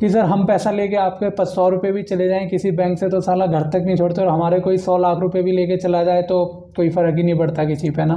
कि सर हम पैसा लेके आपके पास सौ रुपये भी चले जाएँ किसी बैंक से तो साला घर तक नहीं छोड़ते और हमारे कोई सौ लाख रुपए भी लेके चला जाए तो कोई फ़र्क ही नहीं पड़ता किसी पे ना।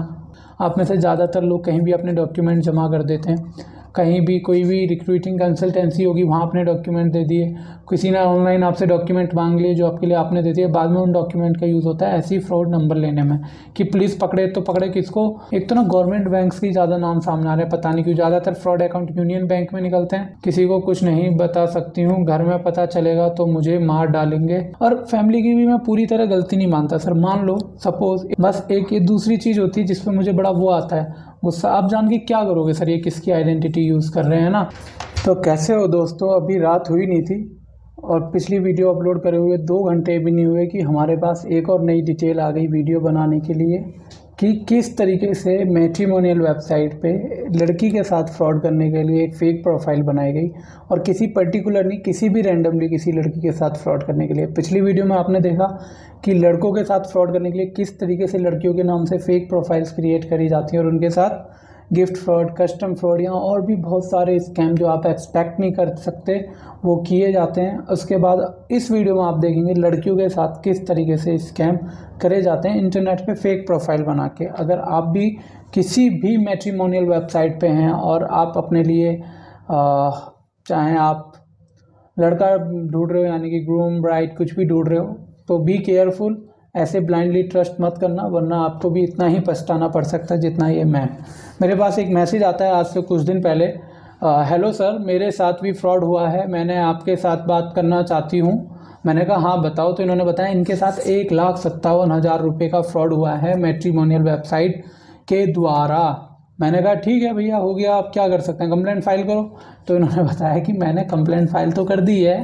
आप में से ज़्यादातर लोग कहीं भी अपने डॉक्यूमेंट जमा कर देते हैं। कहीं भी कोई भी रिक्रूटिंग कंसल्टेंसी होगी, वहाँ अपने डॉक्यूमेंट दे दिए। किसी ने ऑनलाइन आपसे डॉक्यूमेंट मांग लिए जो आपके लिए आपने दे दिए। बाद में उन डॉक्यूमेंट का यूज़ होता है ऐसी फ्रॉड नंबर लेने में कि पुलिस पकड़े तो पकड़े किसको? एक तो ना गवर्नमेंट बैंक्स की ज़्यादा नाम सामने आ रहे हैं, पता नहीं क्यों। ज़्यादातर फ्रॉड अकाउंट यूनियन बैंक में निकलते हैं। किसी को कुछ नहीं बता सकती हूँ। घर में पता चलेगा तो मुझे मार डालेंगे। और फैमिली की भी मैं पूरी तरह गलती नहीं मानता, सर। मान लो सपोज़ बस एक ये दूसरी चीज़ होती है जिसपे मुझे बड़ा वो आता है। गुस्सा। आप जान के क्या करोगे सर, ये किसकी आइडेंटिटी यूज़ कर रहे हैं ना? तो कैसे हो दोस्तों, अभी रात हुई नहीं थी और पिछली वीडियो अपलोड करे हुए दो घंटे भी नहीं हुए कि हमारे पास एक और नई डिटेल आ गई वीडियो बनाने के लिए कि किस तरीके से मैट्रीमोनियल वेबसाइट पे लड़की के साथ फ्रॉड करने के लिए एक फ़ेक प्रोफ़ाइल बनाई गई और किसी पर्टिकुलर नहीं, किसी भी रैंडमली किसी लड़की के साथ फ्रॉड करने के लिए। पिछली वीडियो में आपने देखा कि लड़कों के साथ फ्रॉड करने के लिए किस तरीके से लड़कियों के नाम से फ़ेक प्रोफाइल्स क्रिएट करी जाती हैं और उनके साथ गिफ्ट फ्रॉड कस्टम फ्रॉड या और भी बहुत सारे स्कैम जो आप एक्सपेक्ट नहीं कर सकते, वो किए जाते हैं। उसके बाद इस वीडियो में आप देखेंगे लड़कियों के साथ किस तरीके से स्कैम करे जाते हैं। इंटरनेट पे फेक प्रोफ़ाइल बना के। अगर आप भी किसी भी मैट्रीमोनियल वेबसाइट पे हैं और आप अपने लिए चाहें आप लड़का ढूंढ रहे हो, यानी कि ग्रूम ब्राइट कुछ भी ढूंढ रहे हो तो बी केयरफुल ऐसे ब्लाइंडली ट्रस्ट मत करना, वरना आपको भी इतना ही पछताना पड़ सकता है जितना ये मैं। मेरे पास एक मैसेज आता है आज से कुछ दिन पहले। हेलो सर मेरे साथ भी फ्रॉड हुआ है, मैंने आपके साथ बात करना चाहती हूँ। मैंने कहा हाँ बताओ। तो इन्होंने बताया, इनके साथ एक लाख सत्तावन हज़ार रुपये का फ्रॉड हुआ है मेट्रीमोनियल वेबसाइट के द्वारा। मैंने कहा, ठीक है भैया, हो गया, आप क्या कर सकते हैं? कंप्लेंट फ़ाइल करो। तो इन्होंने बताया कि मैंने कंप्लेंट फ़ाइल तो कर दी है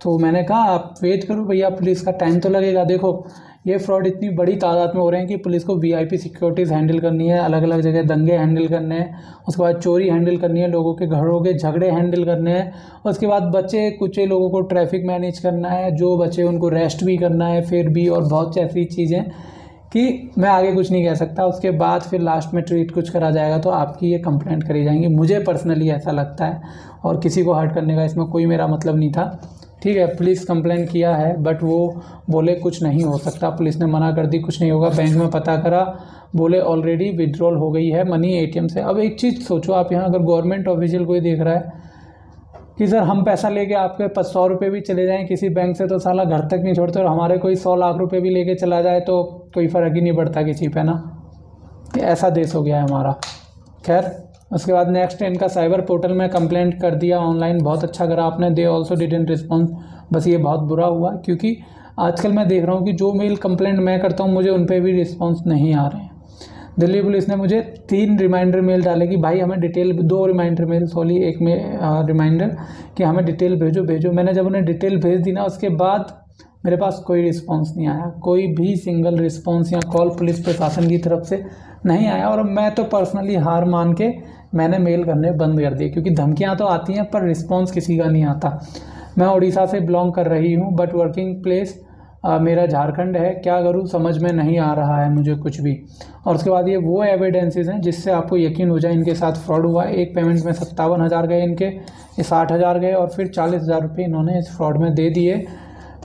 तो मैंने कहा, आप वेट करो भैया पुलिस का टाइम तो लगेगा। देखो, ये फ्रॉड इतनी बड़ी तादाद में हो रहे हैं कि पुलिस को वीआईपी सिक्योरिटीज़ हैंडल करनी है अलग अलग जगह दंगे हैंडल करने हैं, उसके बाद चोरी हैंडल करनी है, लोगों के घरों के झगड़े हैंडल करने हैं, उसके बाद बच्चे, कुछ लोगों को ट्रैफ़िक मैनेज करना है, जो बच्चे उनको रेस्ट भी करना है, फिर भी, और बहुत ऐसी चीज़ें कि मैं आगे कुछ नहीं कह सकता। उसके बाद फिर लास्ट में ट्रीट कुछ करा जाएगा तो आपकी ये कंप्लेंट करी जाएँगी। मुझे पर्सनली ऐसा लगता है, और किसी को हर्ट करने का इसमें कोई मेरा मतलब नहीं था। ठीक है पुलिस कंप्लेन किया है बट वो बोले कुछ नहीं हो सकता। पुलिस ने मना कर दी, कुछ नहीं होगा। बैंक में पता करा, बोले ऑलरेडी विड्रॉल हो गई है मनी एटीएम से। अब एक चीज़ सोचो आप यहाँ, अगर गवर्नमेंट ऑफिशियल कोई देख रहा है कि सर हम पैसा लेके आपके पास सौ रुपये भी चले जाएँ किसी बैंक से तो साला घर तक नहीं छोड़ते, और हमारे कोई सौ लाख रुपये भी लेके चला जाए तो कोई फ़र्क ही नहीं पड़ता किसी पे ना। ऐसा देश हो गया है हमारा। खैर उसके बाद नेक्स्ट इनका साइबर पोर्टल में कंप्लेंट कर दिया ऑनलाइन बहुत अच्छा करा आपने दे ऑल्सो डिडेंट रिस्पॉन्स बस ये बहुत बुरा हुआ, क्योंकि आजकल मैं देख रहा हूँ कि जो मेल कंप्लेंट मैं करता हूँ, मुझे उन पर भी रिस्पॉन्स नहीं आ रहे हैं। दिल्ली पुलिस ने मुझे तीन रिमाइंडर मेल डाले कि, भाई, हमें डिटेल दो रिमाइंडर मेल सॉरी एक में रिमाइंडर कि हमें डिटेल भेजो भेजो। मैंने जब उन्हें डिटेल भेज दी ना, उसके बाद मेरे पास कोई रिस्पांस नहीं आया। कोई भी सिंगल रिस्पांस या कॉल पुलिस प्रशासन की तरफ़ से नहीं आया और मैं तो पर्सनली हार मान के मैंने मेल करने बंद कर दिए, क्योंकि धमकियाँ तो आती हैं, पर रिस्पॉन्स किसी का नहीं आता। मैं उड़ीसा से बिलोंग कर रही हूँ बट वर्किंग प्लेस मेरा झारखंड है। क्या करूँ? समझ में नहीं आ रहा है मुझे कुछ भी। और उसके बाद ये वो एविडेंसेस हैं जिससे आपको यकीन हो जाए इनके साथ फ्रॉड हुआ। एक पेमेंट में सत्तावन हज़ार गए इनके साठ हज़ार गए और फिर चालीस हज़ार रुपये इन्होंने इस फ्रॉड में दे दिए।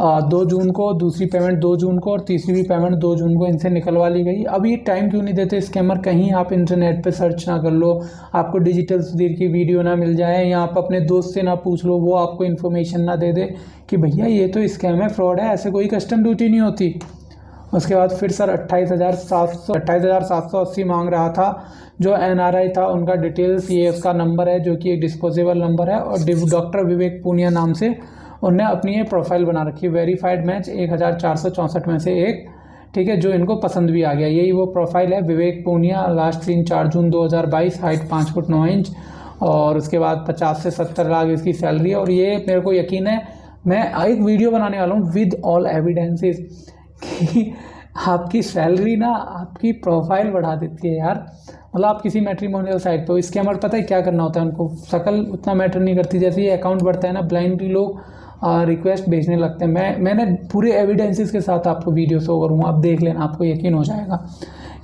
दो जून को, दूसरी पेमेंट दो जून को और तीसरी भी पेमेंट दो जून को इनसे निकलवा ली गई। अब ये टाइम क्यों नहीं देते स्कैमर कहीं आप इंटरनेट पे सर्च ना कर लो, आपको डिजिटल सुधीर की वीडियो ना मिल जाए, या आप अपने दोस्त से ना पूछ लो, वो आपको इन्फॉर्मेशन ना दे दे कि भैया ये तो स्कैम है फ्रॉड है, ऐसे कोई कस्टम ड्यूटी नहीं होती। उसके बाद फिर सर अट्ठाईस हज़ार सात सौ, अट्ठाईस हज़ार सात सौ अस्सी मांग रहा था, जो एनआरआई था, उनका डिटेल्स ये उसका नंबर है, जो कि एक डिस्पोजेबल नंबर है, और डॉक्टर विवेक पूनिया नाम से उनने अपनी ये प्रोफ़ाइल बना रखी वेरीफाइड मैच एक हज़ार चार सौ चौंसठ में से एक, ठीक है, जो इनको पसंद भी आ गया। यही वो प्रोफ़ाइल है विवेक पूनिया लास्ट सीन चार जून 2022 हाइट पाँच फुट नौ इंच, और उसके बाद पचास से सत्तर लाख इसकी सैलरी है। और ये मेरे को यकीन है, मैं एक वीडियो बनाने वाला हूँ विद ऑल एविडेंसेस कि आपकी सैलरी ना आपकी प्रोफ़ाइल बढ़ा देती है यार। मतलब आप किसी मैट्रीमोनियल साइट पर इसके हमारे पता है क्या करना होता है उनको? शकल उतना मैटर नहीं करती। जैसे ये अकाउंट बढ़ता है ना ब्लाइंडली लोग रिक्वेस्ट भेजने लगते हैं। मैं, मैंने पूरे एविडेंसेस के साथ आपको वीडियो शो करूँगा। आप देख लेना, आपको यकीन हो जाएगा।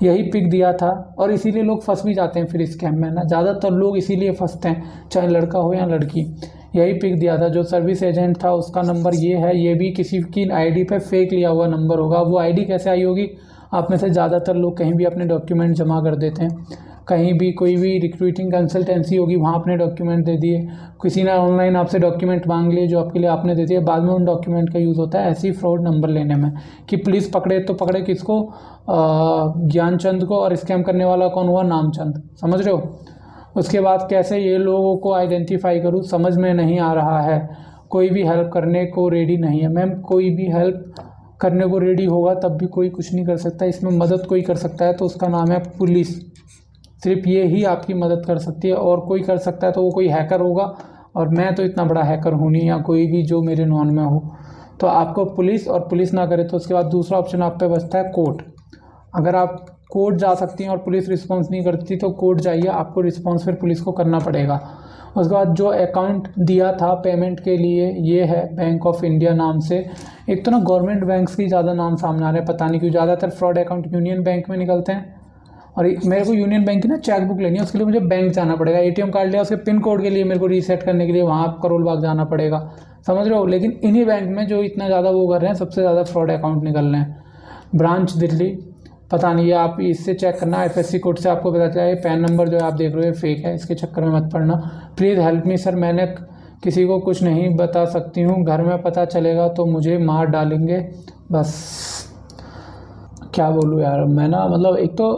यही पिक दिया था और इसीलिए लोग फंस भी जाते हैं फिर स्कैम में ना। ज़्यादातर लोग इसीलिए फंसते हैं, चाहे लड़का हो या लड़की। यही पिक दिया था। जो सर्विस एजेंट था, उसका नंबर ये है। ये भी किसी की आईडी पे फेक लिया हुआ नंबर होगा। वो आईडी कैसे आई होगी? आप में से ज़्यादातर लोग कहीं भी अपने डॉक्यूमेंट जमा कर देते हैं। कहीं भी कोई भी रिक्रूटिंग कंसल्टेंसी होगी, वहाँ अपने डॉक्यूमेंट दे दिए। किसी ने ऑनलाइन आपसे डॉक्यूमेंट मांग लिए जो आपके लिए आपने दे दिए। बाद में उन डॉक्यूमेंट का यूज़ होता है ऐसी फ्रॉड नंबर लेने में कि पुलिस पकड़े तो पकड़े किसको? ज्ञानचंद को और स्कैम करने वाला कौन हुआ? नामचंद। समझ रहे हो? उसके बाद कैसे ये लोगों को आइडेंटिफाई करूँ? समझ में नहीं आ रहा है। कोई भी हेल्प करने को रेडी नहीं है। मैम, कोई भी हेल्प करने को रेडी होगा तब भी कोई कुछ नहीं कर सकता। इसमें मदद कोई कर सकता है तो उसका नाम है पुलिस। सिर्फ़ ये ही आपकी मदद कर सकती है और कोई कर सकता है तो वो कोई हैकर होगा और मैं तो इतना बड़ा हैकर हूँ नहीं या कोई भी जो मेरे नॉन में हो। तो आपको पुलिस और पुलिस ना करे तो उसके बाद दूसरा ऑप्शन आप पे बचता है कोर्ट। अगर आप कोर्ट जा सकती हैं और पुलिस रिस्पॉन्स नहीं करती तो कोर्ट जाइए, आपको रिस्पॉन्स फिर पुलिस को करना पड़ेगा। उसके बाद जो अकाउंट दिया था पेमेंट के लिए, ये है बैंक ऑफ़ इंडिया नाम से। एक तो ना गवर्नमेंट बैंक्स की ज़्यादा नाम सामने आ रहे हैं, पता नहीं क्यों, ज़्यादातर फ्रॉड अकाउंट यूनियन बैंक में निकलते हैं। और मेरे को यूनियन बैंक की ना चेक बुक लेनी है, उसके लिए मुझे बैंक जाना पड़ेगा। एटीएम कार्ड लिया, उसके पिन कोड के लिए मेरे को रीसेट करने के लिए वहाँ करोल बाग जाना पड़ेगा। समझ रहे हो? लेकिन इन्हीं बैंक में जो इतना ज़्यादा वो कर रहे हैं, सबसे ज़्यादा फ्रॉड अकाउंट निकल रहे हैं। ब्रांच दिल्ली पता नहीं है आप इससे चेक करना एफ़ एस कोड से आपको पता चला पैन नंबर जो है आप देख रहे हो फेक है, इसके चक्कर में मत पड़ना। प्लीज़ हेल्प मी सर मैंने किसी को कुछ नहीं बता सकती हूँ। घर में पता चलेगा तो मुझे मार डालेंगे, बस। क्या बोलूँ यार, मैं ना मतलब एक तो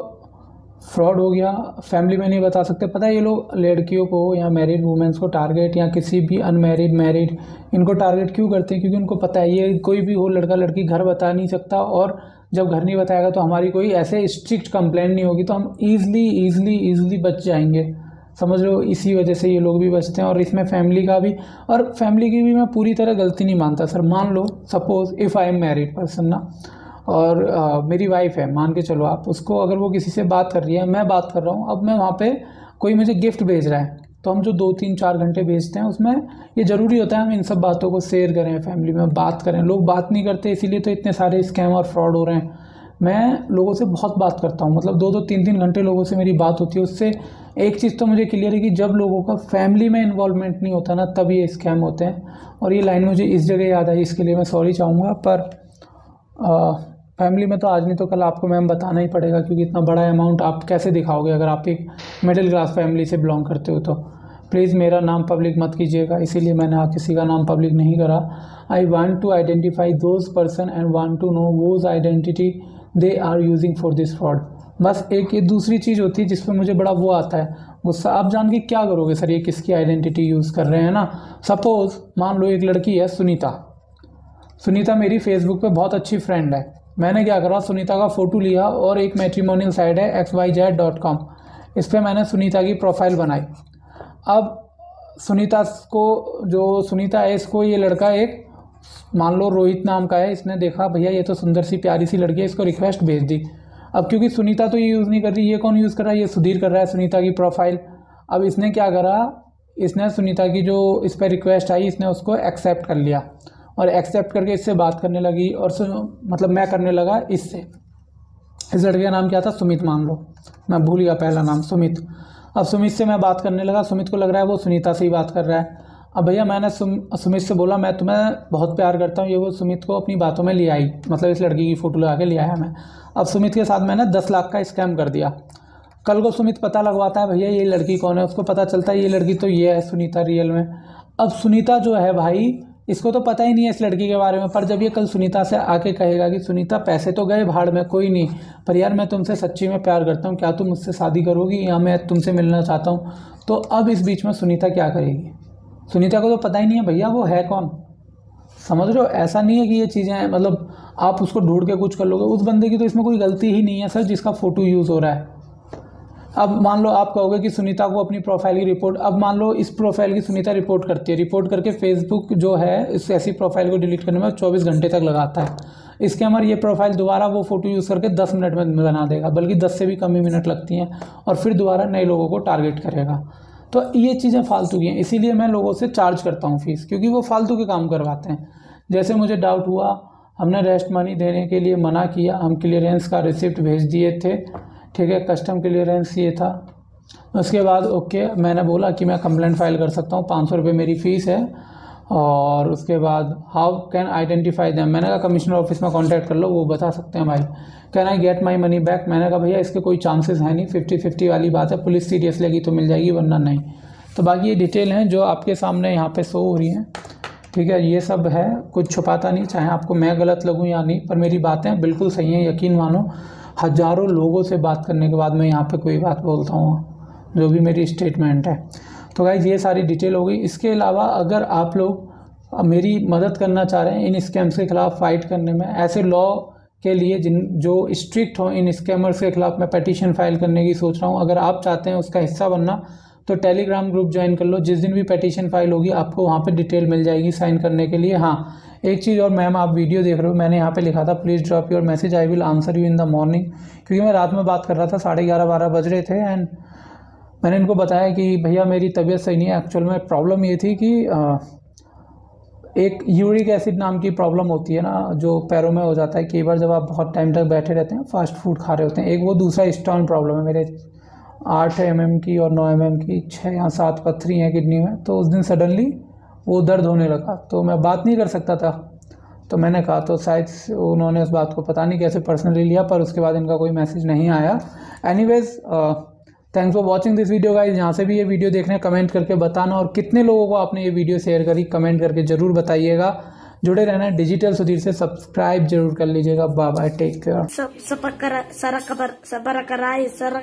फ्रॉड हो गया, फैमिली में नहीं बता सकते। पता है ये लोग लड़कियों को या मैरिड वुमेंस को टारगेट या किसी भी अनमेरिड मैरिड इनको टारगेट क्यों करते हैं? क्योंकि उनको पता है, ये कोई भी हो, लड़का, लड़की घर बता नहीं सकता और जब घर नहीं बताएगा तो हमारी कोई ऐसे स्ट्रिक्ट कंप्लेंट नहीं होगी तो हम ईज़िली ईज़िली ईज़िली बच जाएँगे। समझ लो इसी वजह से ये लोग भी बचते हैं और इसमें फैमिली का भी, और फैमिली की भी मैं पूरी तरह गलती नहीं मानता। सर, मान लो suppose if I am married person ना और आ, मेरी वाइफ है मान के चलो आप उसको अगर वो किसी से बात कर रही है मैं बात कर रहा हूँ अब मैं वहाँ पे कोई मुझे गिफ्ट भेज रहा है तो हम जो दो तीन चार घंटे भेजते हैं उसमें ये ज़रूरी होता है हम इन सब बातों को शेयर करें फैमिली में बात करें। लोग बात नहीं करते इसीलिए तो इतने सारे स्कैम और फ्रॉड हो रहे हैं। मैं लोगों से बहुत बात करता हूँ मतलब दो दो तीन तीन घंटे लोगों से मेरी बात होती है उससे एक चीज़ तो मुझे क्लियर है कि जब लोगों का फैमिली में इन्वॉल्वमेंट नहीं होता ना तब ये स्कैम होते हैं। और ये लाइन मुझे इस जगह याद आई इसके लिए मैं सॉरी चाहूँगा पर आ, फैमिली में तो आज नहीं तो कल आपको मैम बताना ही पड़ेगा क्योंकि इतना बड़ा अमाउंट आप कैसे दिखाओगे? अगर आप एक मिडिल क्लास फैमिली से बिलोंग करते हो तो। प्लीज़ मेरा नाम पब्लिक मत कीजिएगा, इसीलिए मैंने किसी का नाम पब्लिक नहीं करा। I want to identify those person and want to know whose identity they are using for this fraud बस एक ये दूसरी चीज़ होती है जिसपे मुझे बड़ा वो आता है। गुस्सा। आप जान के क्या करोगे सर? ये किसकी आइडेंटिटी यूज़ कर रहे हैं ना? सपोज़ मान लो एक लड़की है सुनीता। सुनीता मेरी फेसबुक पे बहुत अच्छी फ्रेंड है। मैंने क्या करा, सुनीता का फ़ोटो लिया और एक मैट्रीमोनियल साइट है X Y Z dot com इस पर मैंने सुनीता की प्रोफ़ाइल बनाई। अब सुनीता को, जो सुनीता है, इसको ये लड़का एक, मान लो रोहित नाम का है, इसने देखा, भैया, ये तो सुंदर सी प्यारी सी लड़की है, इसको रिक्वेस्ट भेज दी। अब क्योंकि सुनीता तो ये यूज़ नहीं कर रही, ये कौन यूज़ कर रहा है? ये सुधीर कर रहा है सुनीता की प्रोफ़ाइल अब इसने क्या करा, इसने सुनीता की जो इस पर रिक्वेस्ट आई, इसने उसको एक्सेप्ट कर लिया। और एक्सेप्ट करके इससे बात करने लगी और मतलब मैं करने लगा इससे। इस लड़के का नाम क्या था? सुमित मान लो। मैं भूल गया पहला नाम, सुमित। अब सुमित से मैं बात करने लगा। सुमित को लग रहा है वो सुनीता से ही बात कर रहा है। अब भैया मैंने सुम, सुमित से बोला, मैं तुम्हें बहुत प्यार करता हूँ। ये वो सुमित को अपनी बातों में ले आई। मतलब इस लड़की की फ़ोटो लगा के ले आया मैं। अब सुमित के साथ मैंने दस लाख का स्कैम कर दिया। कल को सुमित पता लगवाता है, भैया ये लड़की कौन है? उसको पता चलता है, ये लड़की तो ये है सुनीता रियल में। अब सुनीता जो है भाई इसको तो पता ही नहीं है इस लड़की के बारे में, पर जब ये कल सुनीता से आके कहेगा कि सुनीता, पैसे तो गए भाड़ में, कोई नहीं, पर यार मैं तुमसे सच्ची में प्यार करता हूँ, क्या तुम मुझसे शादी करोगी या मैं तुमसे मिलना चाहता हूँ? तो अब इस बीच में सुनीता क्या करेगी? सुनीता को तो पता ही नहीं है, भैया, वो है कौन? समझ रहे हो? ऐसा नहीं है कि ये चीज़ें मतलब आप उसको ढूंढ के कुछ कर लोगे। उस बंदे की तो इसमें कोई गलती ही नहीं है, सर, जिसका फ़ोटो यूज़ हो रहा है। अब मान लो आप कहोगे कि सुनीता को अपनी प्रोफ़ाइल की रिपोर्ट अब मान लो इस प्रोफ़ाइल की सुनीता रिपोर्ट करती है। रिपोर्ट करके फेसबुक जो है, इस ऐसी प्रोफ़ाइल को डिलीट करने में चौबीस घंटे तक लगाता है। इसके हमारे ये प्रोफ़ाइल दोबारा वो फ़ोटो यूज़ करके दस मिनट में बना देगा, बल्कि दस से भी कम ही मिनट लगती हैं और फिर दोबारा नए लोगों को टारगेट करेगा। तो ये चीज़ें फालतू की हैं, इसीलिए मैं लोगों से चार्ज करता हूँ फ़ीस क्योंकि वो फालतू के काम करवाते हैं। जैसे मुझे डाउट हुआ, हमने रेस्ट मनी देने के लिए मना किया हम क्लियरेंस का रिसिप्ट भेज दिए थे ठीक है कस्टम क्लियरेंस ये था। उसके बाद ओके मैंने बोला कि मैं कंप्लेंट फ़ाइल कर सकता हूँ, पाँच सौ रुपये मेरी फ़ीस है। और उसके बाद हाउ कैन आइडेंटिफाई दैम मैंने कहा कमिश्नर ऑफ़िस में कांटेक्ट कर लो, वो बता सकते हैं भाई। Can I get my money back मैंने कहा, भैया, इसके कोई चांसेस है नहीं। फिफ्टी फिफ्टी वाली बात है पुलिस सीरियस लेगी तो मिल जाएगी, वरना नहीं। तो बाकी ये डिटेल हैं जो आपके सामने यहाँ पे शो हो रही हैं। ठीक है, ये सब है, कुछ छुपाता नहीं, चाहे आपको मैं गलत लगूँ या नहीं, पर मेरी बातें बिल्कुल सही हैं, यकीन मानो। हज़ारों लोगों से बात करने के बाद मैं यहाँ पे कोई बात बोलता हूँ, जो भी मेरी स्टेटमेंट है। तो गाइज़ ये सारी डिटेल हो गई। इसके अलावा अगर आप लोग मेरी मदद करना चाह रहे हैं इन स्कैम्स के खिलाफ फाइट करने में, ऐसे लॉ के लिए जिन, जो स्ट्रिक्ट हो इन स्कैमर्स के खिलाफ मैं पटिशन फ़ाइल करने की सोच रहा हूँ। अगर आप चाहते हैं उसका हिस्सा बनना तो टेलीग्राम ग्रुप ज्वाइन कर लो। जिस दिन भी पटिशन फ़ाइल होगी, आपको वहाँ पे डिटेल मिल जाएगी साइन करने के लिए। हाँ एक चीज़ और मैम आप वीडियो देख रहे हो मैंने यहाँ पे लिखा था please drop your message I will answer you in the morning क्योंकि मैं रात में बात कर रहा था साढ़े ग्यारह बारह बज रहे थे एंड मैंने इनको बताया कि भैया मेरी तबीयत सही नहीं है। एक्चुअल में प्रॉब्लम ये थी कि आ, एक यूरिक एसिड नाम की प्रॉब्लम होती है ना जो पैरों में हो जाता है। कई बार जब आप बहुत टाइम तक बैठे रहते हैं फास्ट फ़ूड खा रहे होते हैं एक वो दूसरा स्टोन प्रॉब्लम है मेरे। आठ एम की और नौ एम की छः या सात पत्थरी हैं किडनी में तो उस दिन सडनली वो दर्द होने लगा। तो मैं बात नहीं कर सकता था। तो मैंने कहा तो शायद उन्होंने उस बात को पता नहीं, कैसे पर्सनली लिया, पर उसके बाद इनका कोई मैसेज नहीं आया। Anyways thanks for watching this video guys यहाँ से भी ये वीडियो देखने कमेंट करके बताना और कितने लोगों को आपने ये वीडियो शेयर करी कमेंट करके ज़रूर बताइएगा। जुड़े रहना डिजिटल सुधीर से। सब्सक्राइब ज़रूर कर लीजिएगा। बाय बाय टेक केयर सब सब करा, सारा खबर, सब करा, सारा